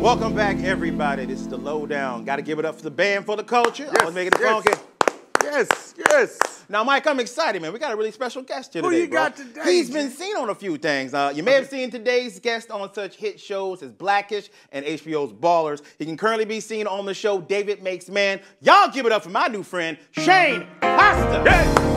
Welcome back, everybody. This is the lowdown. Got to give it up for the band for the culture. I was making it yes. funky. Yes, yes. Now, Mike, I'm excited, man. We got a really special guest here Who today. you bro. got today, He's been seen on a few things. Uh, you may have seen today's guest on such hit shows as Blackish and HBO's Ballers. He can currently be seen on the show David Makes Man. Y'all give it up for my new friend, Shane Costa. All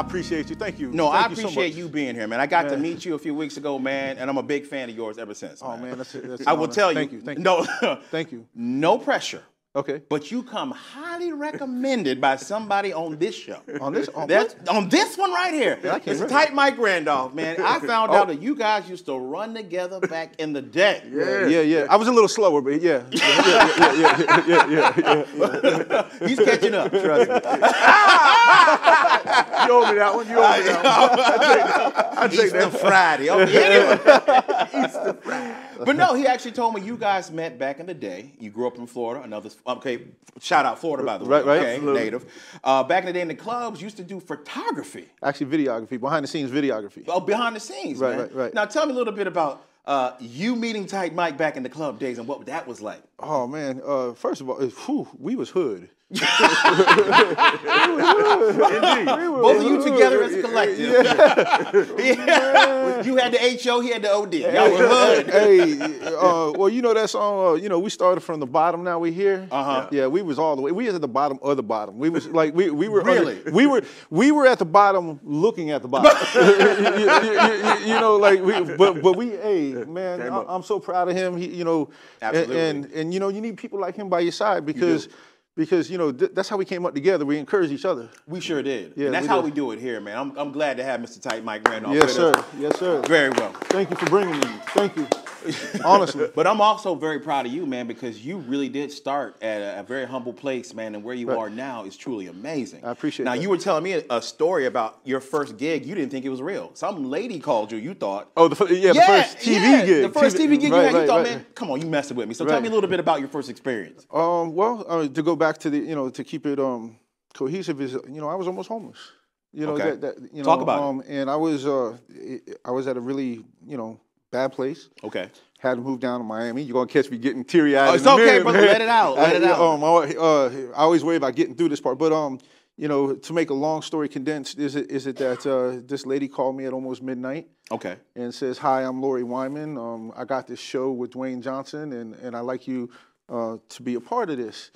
I appreciate you. Thank you. No, Thank I you so appreciate much. you being here, man. I got to meet you a few weeks ago, man, and I'm a big fan of yours ever since. Oh man, that's, that's I will honor. tell you. Thank you. Thank you. No, Thank you. no pressure. Okay. But you come highly recommended by somebody on this show. On this- on That's, what? on this one right here. Yeah, it's remember. Tight Mike Randolph, man. I found Oh. out that you guys used to run together back in the day. Yeah, yeah, yeah. I was a little slower, but yeah. Yeah, yeah, yeah, yeah, yeah, yeah, yeah, yeah. He's catching up, trust me. You owe me that one. You owe me that one. I take Easter that. Friday. Oh, anyway. Easter Friday. But no, he actually told me you guys met back in the day. You grew up in Florida. Another okay, shout out Florida by the way. Right, right. Okay, Absolutely. native. Uh, back in the day in the clubs, used to do photography. Actually, videography, behind the scenes videography. Oh, behind the scenes, Right, man. right, right. Now tell me a little bit about uh, you meeting Tight Mike back in the club days and what that was like. Oh man, uh, first of all, it- whew, we was hood. Both of you together as a collective. Yeah. You had the HO, he had the OD. Y'all were hood. hey, uh, well, you know that song. Uh, you know, we started from the bottom. Now we're here. Uh-huh. Yeah, we was all the way. We was at the bottom of the bottom. We was like we we were under- Really? we were we were at the bottom, looking at the bottom. you, you- you- know, like we, but but we, hey man, I, I'm so proud of him. He, you know, and, Absolutely. and and you know, you need people like him by your side because because you know th- that's how we came up together. We encouraged each other. We sure did. Yeah, and that's we how did. we do it here, man. I'm, I'm glad to have Mr. Tight Mike Randolph Yes, sir. us. Yes, sir. Very well. Thank you for bringing me. Thank you. Honestly. But I'm also very proud of you, man, because you really did start at a, a very humble place, man, and where you Right. are now is truly amazing. I appreciate it. Now, that. you were telling me a, a story about your first gig. You didn't think it was real. Some lady called you. You thought. Oh, the, fir- yeah, the first TV yeah, gig. The first TV gig you right, had. You thought, right. man, come on, you messing with me. So tell me a little bit about your first experience. Um, well, uh, to go back to the, you know, to keep it um cohesive is, you know, I was almost homeless. You know, Okay. that, that you know, Talk about it. um, and I was, uh, I was at a really, you know, bad place. Okay. Had to move down to Miami. You're gonna catch me getting teary eyed. Oh, it's okay, brother. Let it out. Let it out. Um, I, uh, I always worry about getting through this part, but um, you know, to make a long story condensed, is it is it that uh, this lady called me at almost midnight Okay. and says, "Hi, I'm Lori Wyman. Um, I got this show with Dwayne Johnson, and and I like you uh, to be a part of this."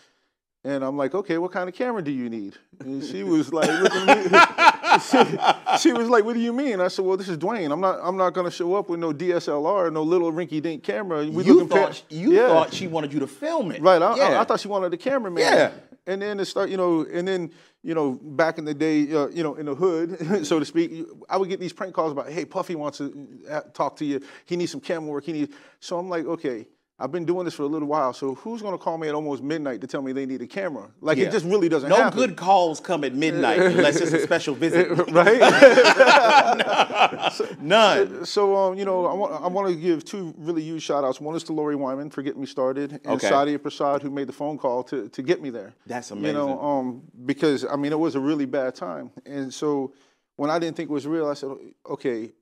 And I'm like, "Okay, what kind of camera do you need?" And she was like, looking at me. she, was like, "What do you mean?" I said, "Well, this is Dwayne. I'm not I'm not gonna show up with no DSLR, no little rinky-dink camera. We you thought you Yeah. thought she wanted you to film it. Right. I, I- yeah. I, thought she wanted the cameraman. Yeah. And then it start, you know, and then, you know, back in the day, uh, you know, in the hood, so to speak, I would get these prank calls about, hey, Puffy wants to uh, talk to you. He needs some camera work. He needs. So I'm like, okay, I've been doing this for a little while. So who's going to call me at almost midnight to tell me they need a camera? Like Yeah. it just really doesn't no happen. good calls come at midnight unless it's a special visit. right? None. So, um, you know, I want I want to give two really huge shout outs. One is to Lori Wyman for getting me started, and Okay. Sadia Prasad who made the phone call to, to get me there. That's amazing. You know, um, because I mean, it was a really bad time, and so when I didn't think it was real, I said, okay,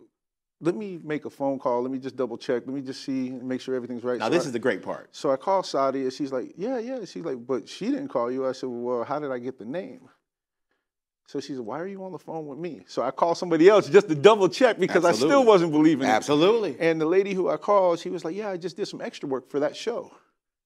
let me make a phone call. Let me just double check. Let me just see and make sure everything's right. Now So this I- is the great part. so I call Sadia and she's like, yeah, yeah. She's like, but she didn't call you. I said, well, how did I get the name? So she said, why are you on the phone with me? So I called somebody else just to double check because I still wasn't believing it. Absolutely. And the lady who I called, she was like, yeah, I just did some extra work for that show.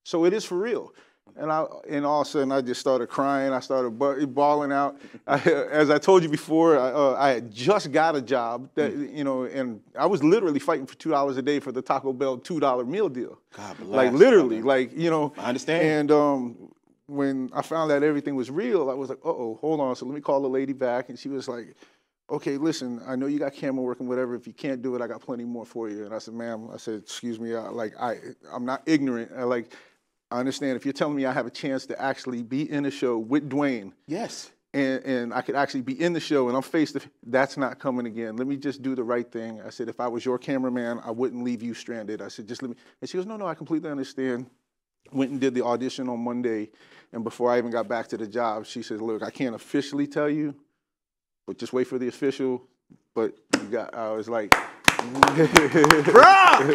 So it is for real. And I, and all of a sudden, I just started crying. I started bawling out. I, as I told you before, I, uh, I had just got a job that you know, and I was literally fighting for two dollars a day for the Taco Bell two dollar meal deal. God bless. like literally, like you know. I understand. And um, when I found out everything was real, I was like, uh oh, hold on. So let me call the lady back, and she was like. Okay, listen. I know you got camera work and whatever. If you can't do it, I got plenty more for you. And I said, "Ma'am," I said, "Excuse me. I, like I, I'm not ignorant. I, like I understand if you're telling me I have a chance to actually be in a show with Dwayne Yes. and, and I could actually be in the show and I'm faced to that's not coming again. Let me just do the right thing. I said, if I was your cameraman, I wouldn't leave you stranded. I said, just let me. And she goes, no, no, I completely understand. Went and did the audition on Monday. And before I even got back to the job, she said, look, I can't officially tell you, but just wait for the official. But you got, I was like, Bruh!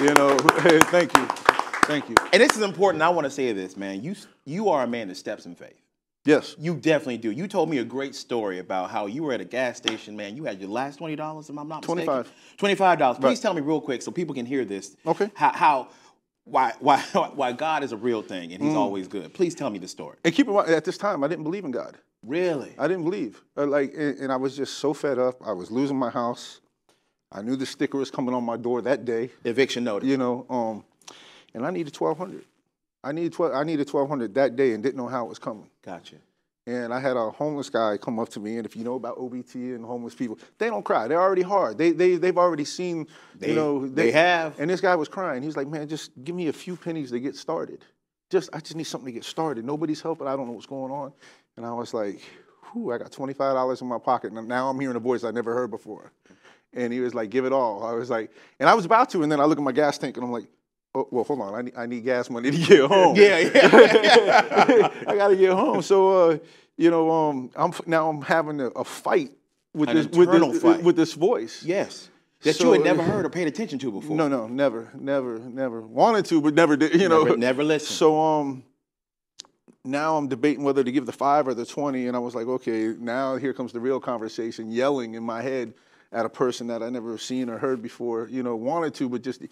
you know, thank you. Thank you. And this is important. I want to say this, man. You you are a man that steps in faith. Yes. You definitely do. You told me a great story about how you were at a gas station, man. You had your last twenty dollars, if I'm not mistaken. 25. Twenty-five dollars. Please Right. tell me real quick so people can hear this. Okay. How, how why why why God is a real thing and Mm. He's always good. Please tell me the story. And keep in mind, at this time, I didn't believe in God. Really? I didn't believe. Uh, like, and, and I was just so fed up. I was losing my house. I knew the sticker was coming on my door that day. Eviction notice. You know, um, and I needed twelve hundred. I needed twelve. I needed twelve hundred that day, and didn't know how it was coming. Gotcha. And I had a homeless guy come up to me, and if you know about OBT and homeless people, they don't cry. They're already hard. They they they've already seen. They- you know, they have. And this guy was crying. He's like, man, just give me a few pennies to get started. Just I just need something to get started. Nobody's helping. I don't know what's going on. And I was like, whew, I got twenty five dollars in my pocket, and now I'm hearing a voice I never heard before. And he was like, give it all. I was like, and I was about to, and then I look at my gas tank, and I'm like. Oh, well, hold on. I need, I need gas money to get home. Yeah, yeah. I gotta get home. So, uh, you know, um, I'm now I'm having a, a fight with An this with this, fight. with this voice. yes. That So- you had never heard or paid attention to before. No, no, never, never, never wanted to, but never did. You know, Never- never listened. So, um, now I'm debating whether to give the five or the twenty, and I was like, okay, now here comes the real conversation, yelling in my head at a person that I never seen or heard before. You know, wanted to, but just.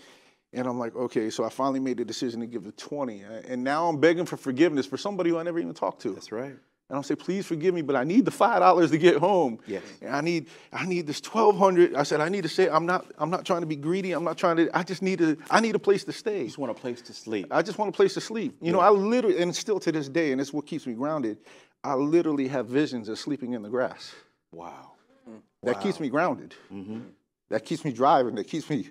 And I'm like, okay, so I finally made the decision to give the 20. And now I'm begging for forgiveness for somebody who I never even talked to. That's right. And I'll say, please forgive me, but I need the five dollars to get home. Yes. And I need, I need this twelve hundred. I said, I need to say, I'm not, I'm not trying to be greedy. I'm not trying to. I just need a, I need a place to stay. Just want a place to sleep. I just want a place to sleep. You know, I literally, and still to this day, and it's what keeps me grounded. I literally have visions of sleeping in the grass. Wow. That keeps me grounded. Mm-hmm. That keeps me driving. That keeps me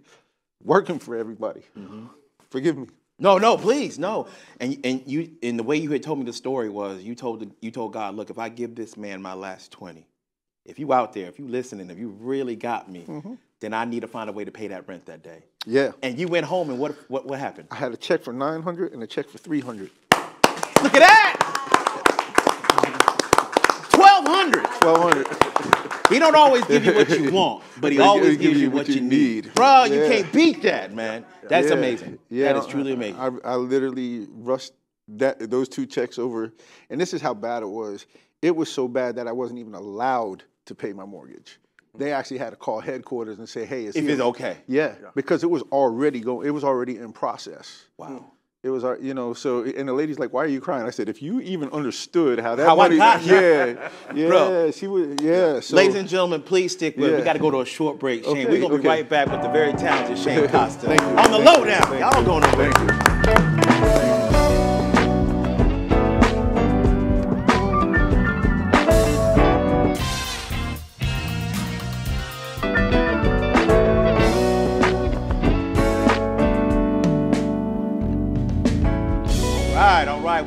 working for everybody. Mm-hmm. Forgive me. No, no, please, no. And and you and the way you had told me the story was you told the, you told God, look, if I give this man my last twenty, if you out there, if you listening, if you really got me, then I need to find a way to pay that rent that day. Yeah. And you went home, and what what what happened? I had a check for nine hundred and a check for three hundred. Look at that. 1200. He don't always give you what you want, but he always gives you what you need. Bro, you yeah. can't beat that, man. That's yeah. amazing. Yeah, that is truly amazing. I, I literally rushed that those two checks over, and this is how bad it was. It was so bad that I wasn't even allowed to pay my mortgage they actually had to call headquarters and say, "Hey, if it's okay." Yeah, yeah, because it was already going. It was already in process. Wow. It was, our, you know. So, and the lady's like, "Why are you crying?" I said, "If you even understood how that How I money, got here." yeah, yeah, Bro. she was, yeah." So, Ladies and gentlemen, please stick with. us. We got to go to a short break, Shane. Okay, We're gonna be right back with the very talented Shane Costa Thank you. on the lowdown. Y'all don't go nowhere.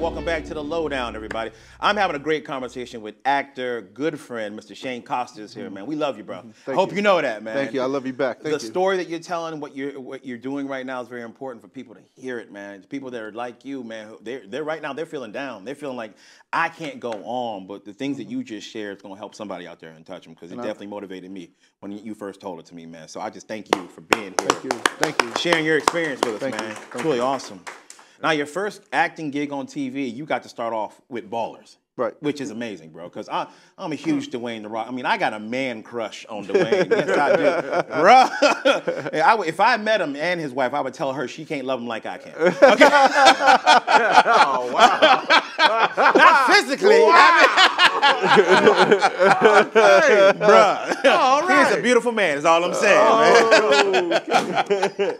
Welcome back to the lowdown, everybody. I'm having a great conversation with actor, good friend, Mr. Shane Costa's here, man. We love you, bro. I Thank hope you. you know that, man. Thank you. I love you back. Thank the you. story that you're telling, what you're what you're doing right now, is very important for people to hear it, man. It's people that are like you, man. They're they're right now. They're feeling down. They're feeling like I can't go on. But the things that you mm-hmm. just shared is going to help somebody out there and touch them because it definitely motivated me when you first told it to me, man. So I just thank you for being here, Thank you. Thank you. sharing your experience with us, Thank you. man. Thank It's really awesome. Now, your first acting gig on TV, you got to start off with Ballers. Right. Which is amazing, bro, because I'm a huge mm. Dwayne The Rock. I mean, I got a man crush on Dwayne. yes, I do. Bro, I would- if I met him and his wife, I would tell her she can't love him like I can. Okay? oh, wow. Not physically. Bro, all right. he's a beautiful man, is all I'm saying, man. Oh,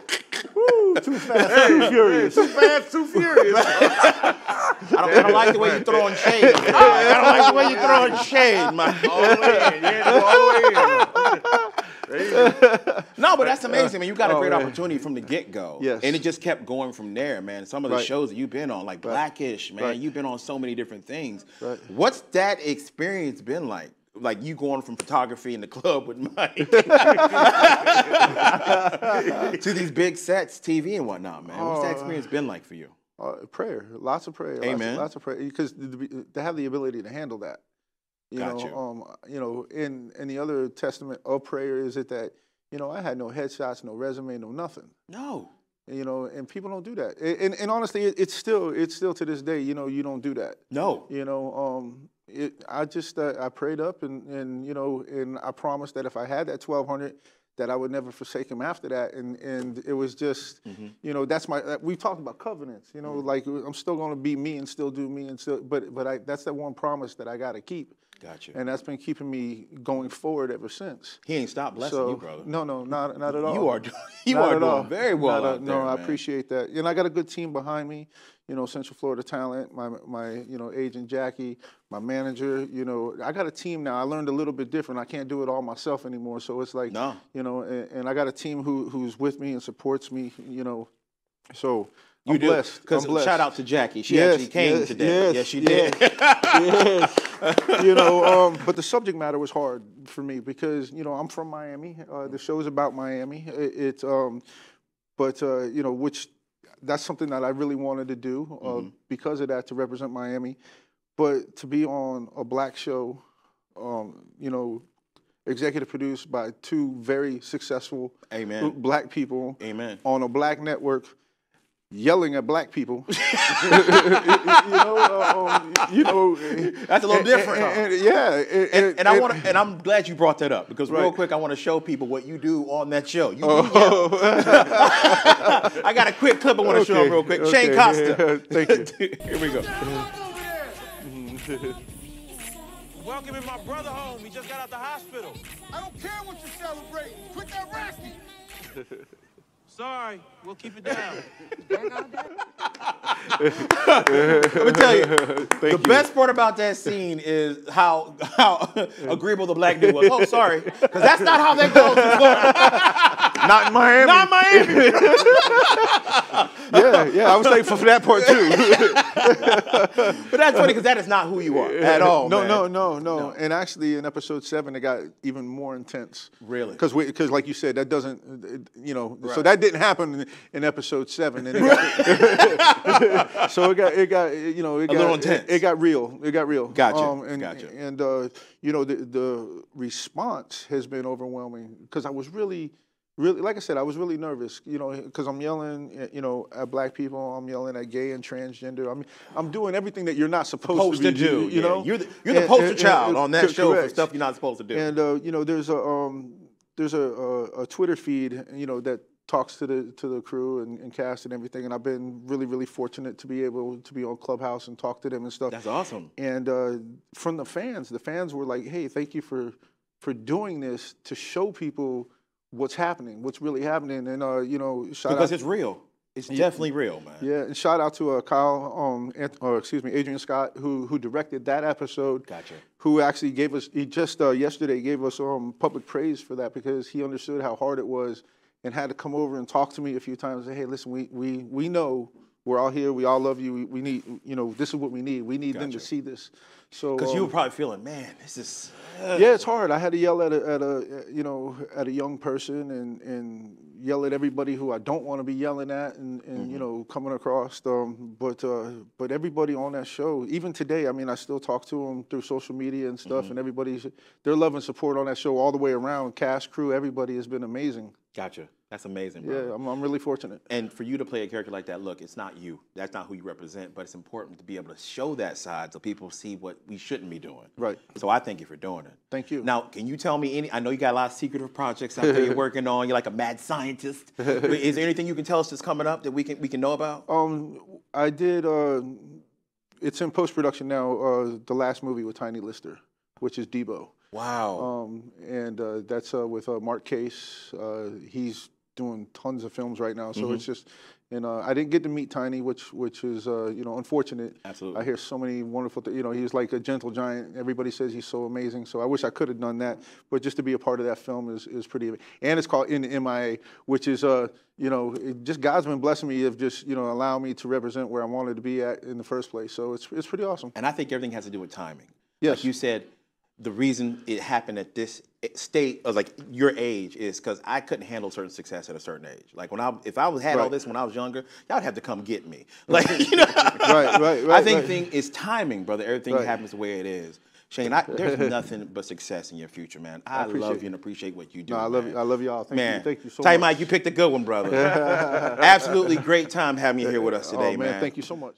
Too fast, too furious. Too fast, too furious. I don't, I don't like the way you're throwing shade. I don't like the way you're throwing shade, man. all in. Yeah, all in. There you go. No, No, but that's amazing, man. You got a Oh, great man. opportunity from the get go. Yes. And it just kept going from there, man. Some of the Right. shows that you've been on, like Blackish, man, Right. you've been on so many different things. Right. What's that experience been like? Like you going from photography in the club with Mike to these big sets, TV and whatnot, man. What's that experience been like for you? Uh, prayer, lots of prayer, lots Amen. of, lots of prayer, because to have the ability to handle that. You Got know, you. um, you know, in in the other testament of prayer is it that you know I had no headshots, no resume, no nothing. No. You know, and people don't do that. And, and, and honestly, it, it's still it's still to this day. You know, you don't do that. No. You know, um, it, I just uh, I prayed up and and you know and I promised that if I had that twelve hundred, that I would never forsake him after that. And and it was just, you know, that's my uh, we talked about covenants. You know, like I'm still going to be me and still do me and still, but but I that's that one promise that I got to keep. Got you. And that's been keeping me going forward ever since. He ain't stopped blessing So you, brother. no, no, not not at all. You are you Not are doing all. very well at- there, No, I appreciate that. And I got a good team behind me. You know, Central Florida Talent, my my you know agent Jackie, my manager. You know, I got a team now. I learned a little bit different. I can't do it all myself anymore. So it's like, No. you know, and, and I got a team who who's with me and supports me. You know, so You I'm do. blessed. Because shout out to Jackie. She Yes, actually came yes, today. yes, Yes, she did. yes. you know, um, but the subject matter was hard for me because you know I'm from Miami. Uh, the show's about Miami. It, it's, um, but uh, you know, which that's something that I really wanted to do uh, because of that to represent Miami. But to be on a black show, um, you know, executive produced by two very successful Amen. black people Amen. on a black network yelling at black people. you know, uh, um, you know, That's a little and- different, and- huh? and- yeah, and, And, and I want to, and I'm glad you brought that up because real quick, I want to show people what you do on that show. You, you Oh. yell. I got a quick clip I want to show them real quick. Shane okay, Costa. yeah, thank you. Here we go. Welcoming my brother home. He just got out the hospital. I don't care what you're celebrating. Quit that rascal. Sorry, we'll keep it down. Let me tell you, the best part about that scene is how how agreeable the black dude was. Oh, sorry, because that's not how that goes. Not in Miami. Not Miami. yeah, yeah, I was thankful for that part too. But that's funny because that is not who you are at all. no, man. no, no, no, And actually, in episode seven, it got even more intense. Really? Because because like you said, that doesn't, you know, right. so that didn't happen in, in episode seven. And it got, so it got it got you know it got little it- intense. It, got real. It got real. Gotcha, and, gotcha. And uh, you know the the response has been overwhelming because I was really. Really, like I said, I was really nervous, you know, because I'm yelling, uh, you know, at black people. I'm yelling at gay and transgender. I'm, I'm doing everything that you're not supposed, Supposed to do. you yeah. know. you're the, you're the And- poster and- child and- on that co- show for stuff you're not supposed to do. And uh, you know, there's a um, there's a, a, a Twitter feed, you know, that talks to the to the crew and, and cast and everything. And I've been really, really fortunate to be able to be on Clubhouse and talk to them and stuff. that's awesome. And uh, from the fans, the fans were like, "Hey, thank you for for doing this to show people what's happening, what's really happening." And uh, you know, shout Because out, it's real. It's definitely real, man. yeah, and shout out to uh, Kyle, um, Ant- or excuse me, Adrian Scott, who who directed that episode. Gotcha. Who actually gave us? He just uh, yesterday gave us um, public praise for that because he understood how hard it was, and had to come over and talk to me a few times. And say, hey, listen, we we we know we're all here. We all love you. We, we need, you know, this is what we need. We need them to see this. So Because you um, were probably feeling, man, this is. yeah, it's hard. I had to yell at a, at a you know at a young person and and yell at everybody who I don't want to be yelling at and, and you know coming across. Um, but uh, but everybody on that show, even today, I mean, I still talk to them through social media and stuff, and everybody's their love and support on that show all the way around. Cast, crew, everybody has been amazing. Gotcha. That's amazing, bro. Yeah, I'm, I'm really fortunate. And for you to play a character like that, look, it's not you. That's not who you represent, but it's important to be able to show that side so people see what we shouldn't be doing. Right. So I thank you for doing it. Thank you. Now, can you tell me any? I know you got a lot of secretive projects out there you're working on. You're like a mad scientist. Is there anything you can tell us that's coming up that we can we can know about? Um, I did. Uh, it's in post production now. Uh, the last movie with Tiny Lister, which is Debo. Wow. Um, and uh, that's uh, with uh, Mark Case. Uh, he's doing tons of films right now, so Mm-hmm. it's just And uh, I didn't get to meet Tiny, which which is uh, you know unfortunate. Absolutely. I hear so many wonderful. Th- you know, he's like a gentle giant. Everybody says he's so amazing. So I wish I could have done that. But just to be a part of that film is is pretty. And it's called In the MIA, which is uh you know it just God's been blessing me of just you know allowing me to represent where I wanted to be at in the first place. So it's it's pretty awesome. And I think everything has to do with timing. Yes. Like you said, the reason it happened at this state of like your age is because I couldn't handle certain success at a certain age. Like when I, if I was had all Right. this when I was younger, y'all would have to come get me. Like you know, Right, right, right. I think right. thing is timing, brother. Everything Right. happens the way it is. Shane, I, there's nothing but success in your future, man. I, appreciate love it. you and appreciate what you do. No, I love man. you. I love y'all. Thank man, you. Thank you so you, much. Mike, you picked a good one, brother. Absolutely great time having you here with us oh, today, oh, man. Thank you so much.